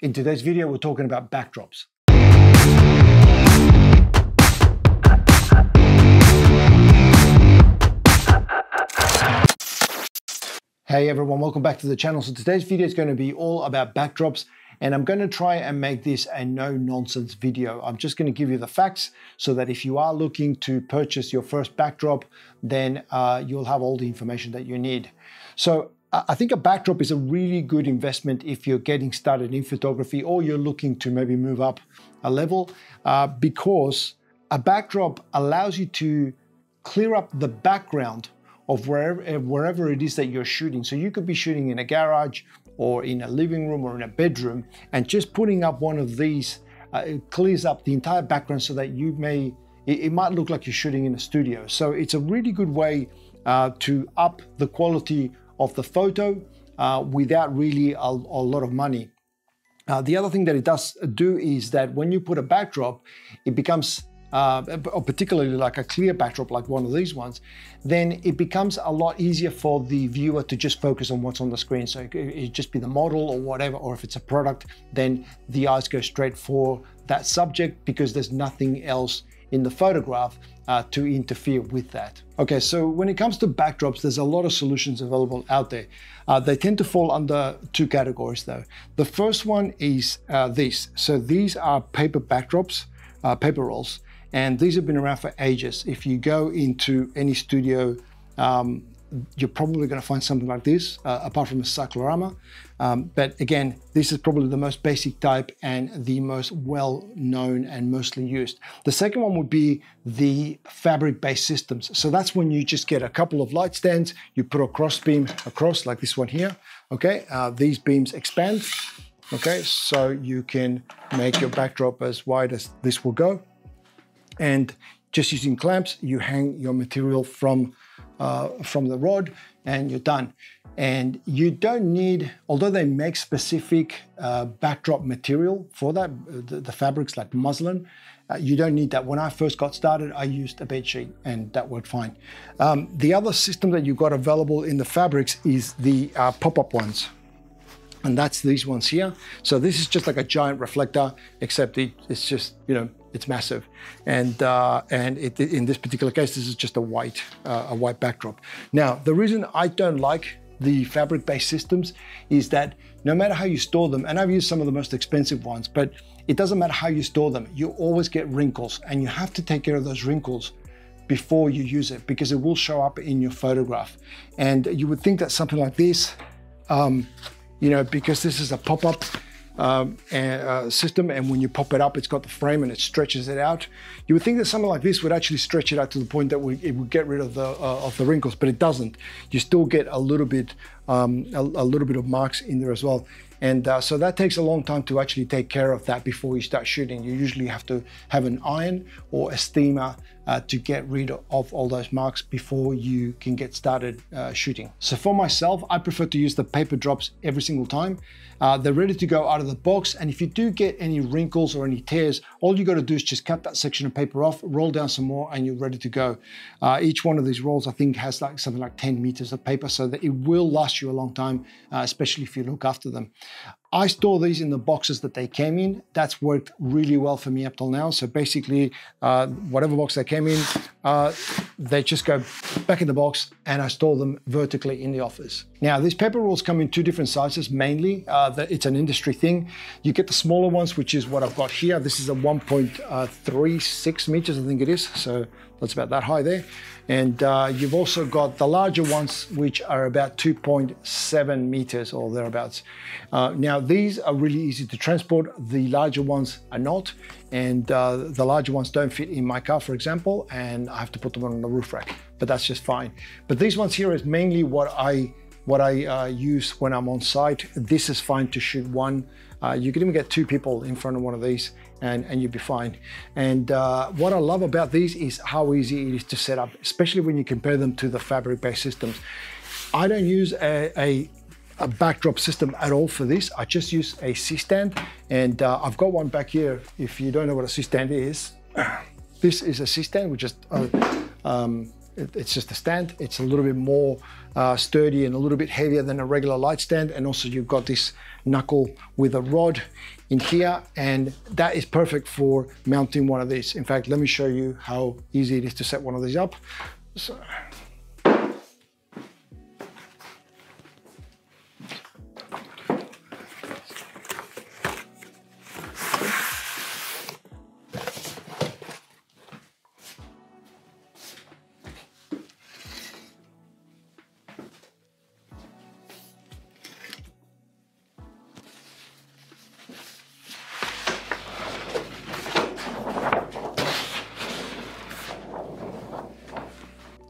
In today's video, we're talking about backdrops. Hey everyone, welcome back to the channel. So today's video is going to be all about backdrops and I'm going to try and make this a no-nonsense video. I'm just going to give you the facts so that if you are looking to purchase your first backdrop, then uh, you'll have all the information that you need. So I think a backdrop is a really good investment if you're getting started in photography or you're looking to maybe move up a level uh, because a backdrop allows you to clear up the background of wherever, wherever it is that you're shooting. So you could be shooting in a garage or in a living room or in a bedroom and just putting up one of these uh, it clears up the entire background so that you may, it, it, might look like you're shooting in a studio. So it's a really good way uh, to up the quality of the photo uh, without really a, a, lot of money. Uh, the other thing that it does do is that when you put a backdrop, it becomes uh, particularly like a clear backdrop like one of these ones, then it becomes a lot easier for the viewer to just focus on what's on the screen. So it, just be the model or whatever, or if it's a product, then the eyes go straight for that subject because there's nothing else in the photograph uh, to interfere with that. Okay, so when it comes to backdrops, there's a lot of solutions available out there. Uh, they tend to fall under two categories though. The first one is uh, this. So these are paper backdrops, uh, paper rolls. And these have been around for ages. If you go into any studio, um, you're probably going to find something like this, uh, apart from a cyclorama. Um, but again, this is probably the most basic type and the most well-known and mostly used. The second one would be the fabric-based systems. So that's when you just get a couple of light stands, you put a cross beam across like this one here. Okay, uh, these beams expand. Okay, so you can make your backdrop as wide as this will go. And just using clamps, you hang your material from, uh, from the rod and you're done. And you don't need, although they make specific uh, backdrop material for that, the, the fabrics like muslin, uh, you don't need that. When I first got started, I used a bed sheet and that worked fine. Um, the other system that you've got available in the fabrics is the uh, pop-up ones and that's these ones here. So this is just like a giant reflector, except it, it's just, you know, it's massive. And, uh, and it, in this particular case, this is just a white, uh, a white backdrop. Now, the reason I don't like the fabric-based systems is that no matter how you store them, and I've used some of the most expensive ones, but it doesn't matter how you store them, you always get wrinkles and you have to take care of those wrinkles before you use it because it will show up in your photograph. And you would think that something like this, um, you know, because this is a pop-up, um, uh, system and when you pop it up it's got the frame and it stretches it out. You would think that something like this would actually stretch it out to the point that we, it would get rid of the uh, of the wrinkles but it doesn't. You still get a little bit um, a, a, little bit of marks in there as well and uh, so that takes a long time to actually take care of that before you start shooting. You usually have to have an iron or a steamer uh, to get rid of all those marks before you can get started uh, shooting. So for myself, I prefer to use the paper drops every single time. Uh, they're ready to go out of the box. And if you do get any wrinkles or any tears, all you got to do is just cut that section of paper off, roll down some more, and you're ready to go. Uh, each one of these rolls, I think, has like something like 10 meters of paper so that it will last you a long time, uh, especially if you look after them. I store these in the boxes that they came in. That's worked really well for me up till now. So basically, uh, whatever box they came in, uh, they just go back in the box and I store them vertically in the office. Now, these paper rolls come in two different sizes, mainly. Uh, it's an industry thing. You get the smaller ones, which is what I've got here. This is a 1.36 meters, I think it is. So that's about that high there. And uh, you've also got the larger ones, which are about 2.7 meters or thereabouts. Uh, now, these are really easy to transport. The larger ones are not. And uh, the larger ones don't fit in my car, for example, and I have to put them on the roof rack, but that's just fine. But these ones here is mainly what I what I uh, use when I'm on site. This is fine to shoot one. Uh, you can even get two people in front of one of these and, and you'd be fine. And uh, what I love about these is how easy it is to set up, especially when you compare them to the fabric-based systems. I don't use a, a, a, backdrop system at all for this. I just use a C-stand and uh, I've got one back here. If you don't know what a C-stand is, this is a C-stand, which is uh, um, it, it's just a stand. It's a little bit more uh, sturdy and a little bit heavier than a regular light stand. And also you've got this knuckle with a rod in here and that is perfect for mounting one of these. In fact, let me show you how easy it is to set one of these up. So,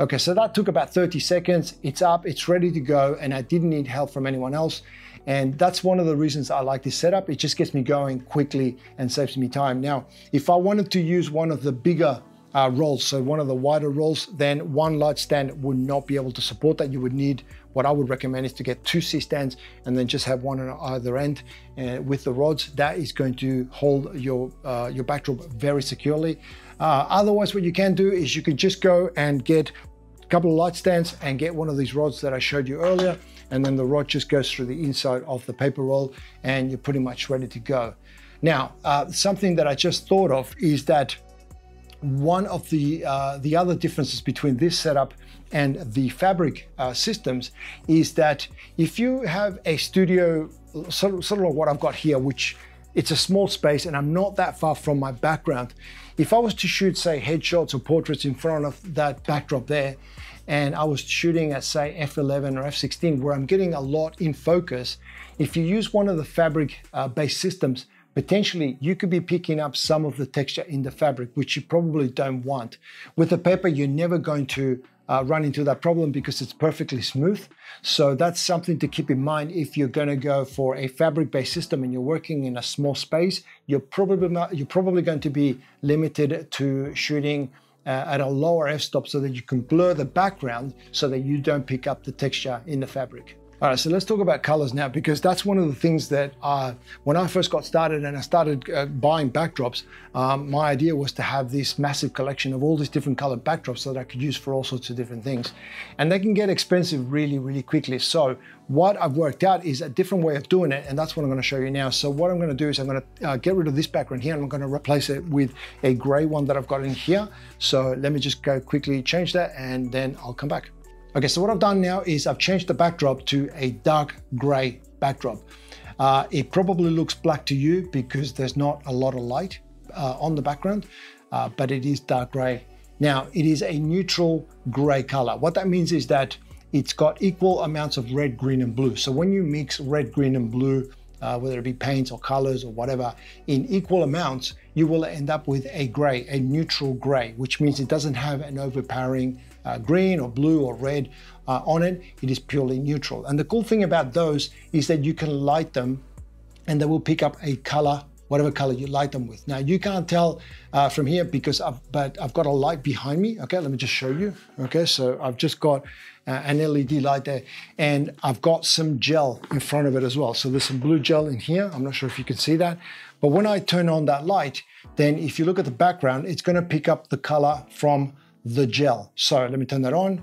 Okay, so that took about 30 seconds. It's up, it's ready to go, and I didn't need help from anyone else. And that's one of the reasons I like this setup. It just gets me going quickly and saves me time. Now, if I wanted to use one of the bigger uh, rolls, so one of the wider rolls, then one light stand would not be able to support that. You would need, what I would recommend is to get two C-stands and then just have one on either end uh, with the rods. That is going to hold your, uh, your backdrop very securely. Uh, otherwise, what you can do is you can just go and get a couple of light stands and get one of these rods that I showed you earlier. And then the rod just goes through the inside of the paper roll and you're pretty much ready to go. Now, uh, something that I just thought of is that one of the, uh, the other differences between this setup and the fabric uh, systems is that if you have a studio, sort of, sort of like what I've got here, which it's a small space and I'm not that far from my background. If I was to shoot, say, headshots or portraits in front of that backdrop there, and I was shooting at, say, f11 or f16, where I'm getting a lot in focus, if you use one of the fabric uh, based systems, potentially you could be picking up some of the texture in the fabric, which you probably don't want. With the paper, you're never going to uh, run into that problem because it's perfectly smooth. So that's something to keep in mind if you're going to go for a fabric-based system and you're working in a small space. You're probably not, you're probably going to be limited to shooting uh, at a lower f-stop so that you can blur the background so that you don't pick up the texture in the fabric. All right, so let's talk about colors now because that's one of the things that uh, when I first got started and I started uh, buying backdrops, um, my idea was to have this massive collection of all these different colored backdrops that I could use for all sorts of different things. And they can get expensive really, really quickly. So what I've worked out is a different way of doing it, and that's what I'm gonna show you now. So what I'm gonna do is I'm gonna uh, get rid of this background here and I'm gonna replace it with a gray one that I've got in here. So let me just go quickly change that and then I'll come back. Okay, so what I've done now is I've changed the backdrop to a dark gray backdrop. Uh, it probably looks black to you because there's not a lot of light uh, on the background, uh, but it is dark gray. Now, it is a neutral gray color. What that means is that it's got equal amounts of red, green, and blue. So when you mix red, green, and blue, uh, whether it be paints or colors or whatever, in equal amounts, you will end up with a gray, a neutral gray, which means it doesn't have an overpowering uh, green or blue or red uh, on it. It is purely neutral. And the cool thing about those is that you can light them and they will pick up a color whatever color you light them with. Now you can't tell uh, from here because I've, but I've got a light behind me. Okay, let me just show you. Okay, so I've just got uh, an LED light there and I've got some gel in front of it as well. So there's some blue gel in here. I'm not sure if you can see that, but when I turn on that light, then if you look at the background, it's gonna pick up the color from the gel. So let me turn that on.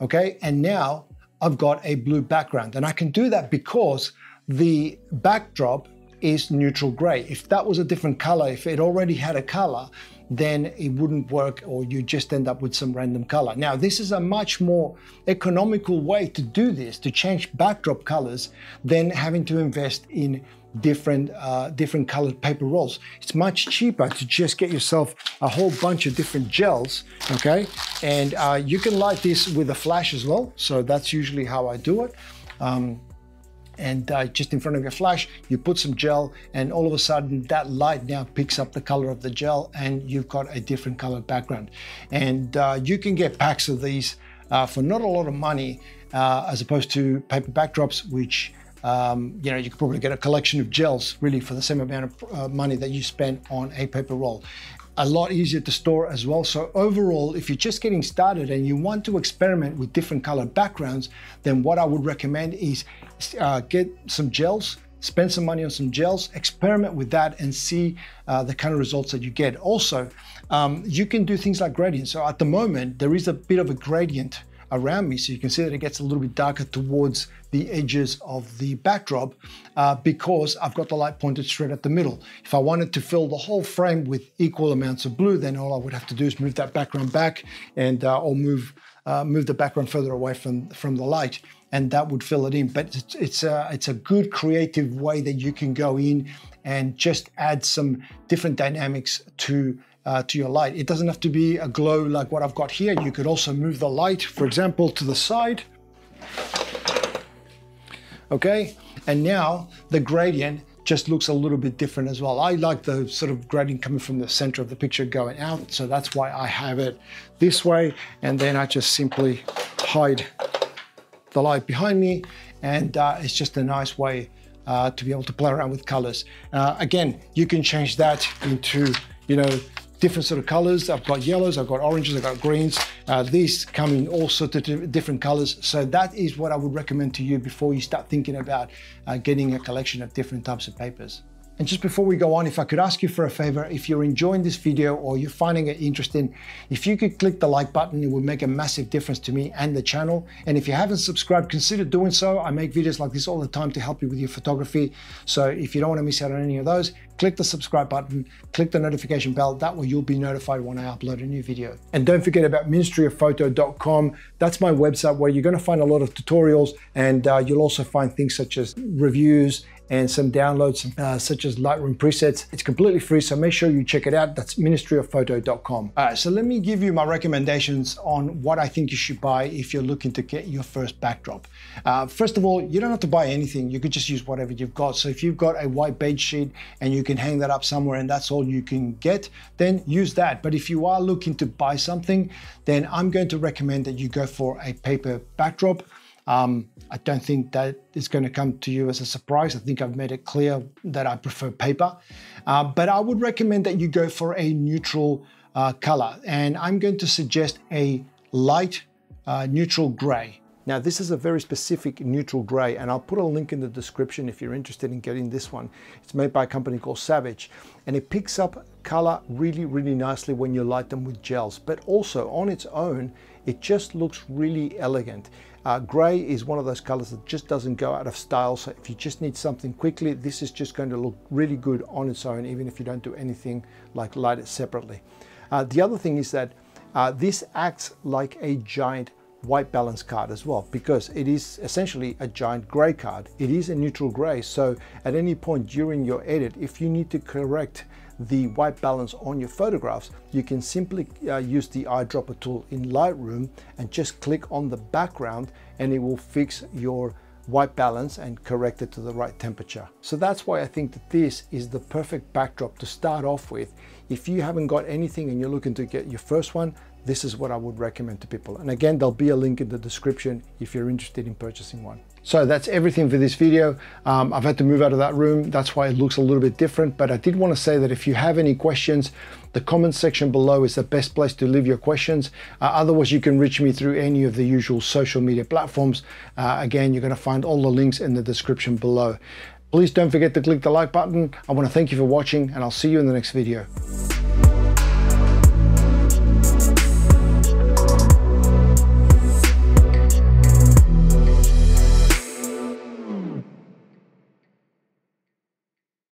Okay, and now I've got a blue background and I can do that because the backdrop is neutral gray. If that was a different color, if it already had a color, then it wouldn't work or you just end up with some random color. Now, this is a much more economical way to do this, to change backdrop colors than having to invest in different uh, different colored paper rolls. It's much cheaper to just get yourself a whole bunch of different gels, okay? And uh, you can light this with a flash as well. So that's usually how I do it. Um, and uh, just in front of your flash, you put some gel and all of a sudden that light now picks up the color of the gel and you've got a different colored background. And uh, you can get packs of these uh, for not a lot of money uh, as opposed to paper backdrops, which um, you know, you could probably get a collection of gels really for the same amount of uh, money that you spent on a paper roll. A lot easier to store as well. So overall, if you're just getting started and you want to experiment with different colored backgrounds, then what I would recommend is uh, get some gels spend some money on some gels, experiment with that and see uh, the kind of results that you get. Also, um, you can do things like gradients. So at the moment, there is a bit of a gradient around me. So you can see that it gets a little bit darker towards the edges of the backdrop uh, because I've got the light pointed straight at the middle. If I wanted to fill the whole frame with equal amounts of blue, then all I would have to do is move that background back and uh, or move uh, move the background further away from, from the light and that would fill it in. But it's, it's, a, it's a good creative way that you can go in and just add some different dynamics to uh, to your light. It doesn't have to be a glow like what I've got here. You could also move the light, for example, to the side. Okay, and now the gradient just looks a little bit different as well. I like the sort of gradient coming from the center of the picture going out, so that's why I have it this way, and then I just simply hide the light behind me, and uh, it's just a nice way uh, to be able to play around with colors. Uh, again, you can change that into, you know, different sort of colors. I've got yellows, I've got oranges, I've got greens. Uh, these come in all sorts of different colors. So that is what I would recommend to you before you start thinking about uh, getting a collection of different types of papers. And just before we go on, if I could ask you for a favor, if you're enjoying this video or you're finding it interesting, if you could click the like button, it would make a massive difference to me and the channel. And if you haven't subscribed, consider doing so. I make videos like this all the time to help you with your photography. So if you don't want to miss out on any of those, click the subscribe button, click the notification bell. That way you'll be notified when I upload a new video. And don't forget about ministryofphoto.com. That's my website where you're going to find a lot of tutorials and uh, you'll also find things such as reviews and some downloads uh, such as Lightroom presets. It's completely free, so make sure you check it out. That's ministryofphoto.com. All right, so let me give you my recommendations on what I think you should buy if you're looking to get your first backdrop. Uh, first of all, you don't have to buy anything. You could just use whatever you've got. So if you've got a white beige sheet and you can hang that up somewhere and that's all you can get, then use that. But if you are looking to buy something, then I'm going to recommend that you go for a paper backdrop. Um, I don't think that is going to come to you as a surprise. I think I've made it clear that I prefer paper. Uh, but I would recommend that you go for a neutral uh, color. And I'm going to suggest a light uh, neutral gray. Now this is a very specific neutral gray and I'll put a link in the description if you're interested in getting this one. It's made by a company called Savage and it picks up color really, really nicely when you light them with gels, but also on its own, it just looks really elegant. Uh, gray is one of those colors that just doesn't go out of style. So if you just need something quickly, this is just going to look really good on its own, even if you don't do anything like light it separately. Uh, the other thing is that uh, this acts like a giant white balance card as well because it is essentially a giant gray card. It is a neutral gray so at any point during your edit if you need to correct the white balance on your photographs you can simply uh, use the eyedropper tool in Lightroom and just click on the background and it will fix your white balance and correct it to the right temperature. So that's why I think that this is the perfect backdrop to start off with. If you haven't got anything and you're looking to get your first one, this is what I would recommend to people. And again, there'll be a link in the description if you're interested in purchasing one. So that's everything for this video. Um, I've had to move out of that room. That's why it looks a little bit different. But I did want to say that if you have any questions, the comment section below is the best place to leave your questions. Uh, otherwise, you can reach me through any of the usual social media platforms. Uh, again, you're going to find all the links in the description below. Please don't forget to click the like button. I want to thank you for watching and I'll see you in the next video.